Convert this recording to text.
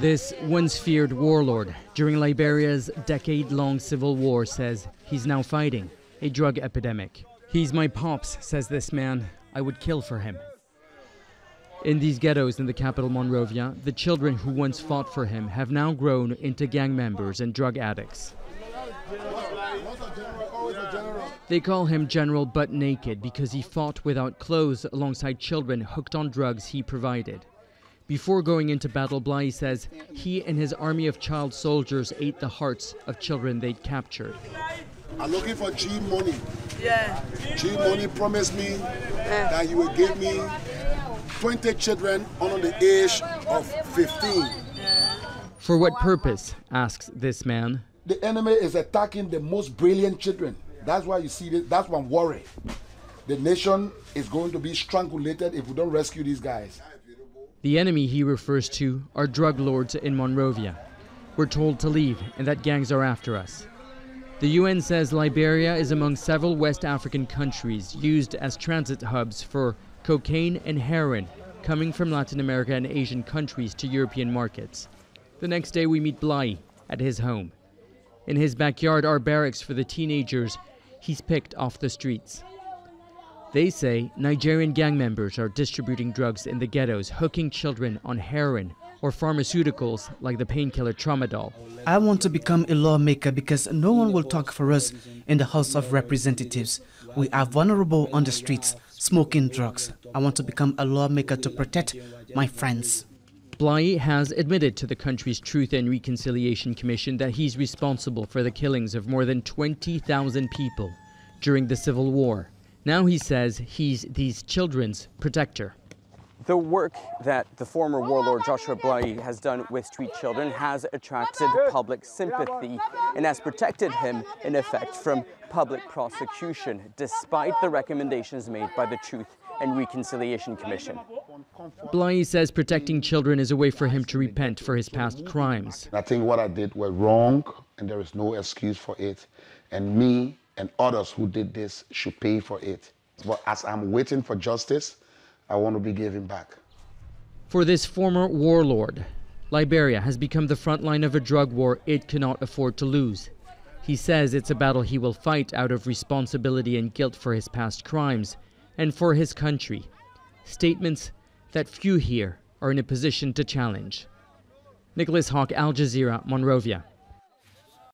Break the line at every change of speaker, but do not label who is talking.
This once feared warlord during Liberia's decade long civil war says he's now fighting a drug epidemic. He's my pops, says this man. I would kill for him. In these ghettos in the capital Monrovia, the children who once fought for him have now grown into gang members and drug addicts. They call him General Butt Naked because he fought without clothes alongside children hooked on drugs he provided. Before going into battle, Blahyi says he and his army of child soldiers ate the hearts of children they'd captured.
I'm looking for G Money.
Yeah.
G Money promised me that he will give me 20 children under the age of 15.
For what purpose? asks this man.
The enemy is attacking the most brilliant children. That's why you see this. That's one worry. The nation is going to be strangulated if we don't rescue these guys.
The enemy he refers to are drug lords in Monrovia. We're told to leave and that gangs are after us. The UN says Liberia is among several West African countries used as transit hubs for cocaine and heroin coming from Latin America and Asian countries to European markets. The next day, we meet Blahyi at his home. In his backyard are barracks for the teenagers he's picked off the streets. They say Nigerian gang members are distributing drugs in the ghettos, hooking children on heroin or pharmaceuticals like the painkiller tramadol.
I want to become a lawmaker because no one will talk for us in the House of Representatives. We are vulnerable on the streets, smoking drugs. I want to become a lawmaker to protect my friends.
Blahyi has admitted to the country's Truth and Reconciliation Commission that he's responsible for the killings of more than 20,000 people during the Civil War. Now he says he's these children's protector.
The work that the former warlord Joshua Blahyi has done with street children has attracted public sympathy and has protected him, in effect, from public prosecution, despite the recommendations made by the Truth and Reconciliation Commission.
Blahyi says protecting children is a way for him to repent for his past crimes.
I think what I did was wrong, and there is no excuse for it. And me and others who did this should pay for it. But as I'm waiting for justice, I want to be giving back.
For this former warlord, Liberia has become the front line of a drug war it cannot afford to lose. He says it's a battle he will fight out of responsibility and guilt for his past crimes and for his country. Statements that few here are in a position to challenge. Nicolas Haque, Al Jazeera, Monrovia.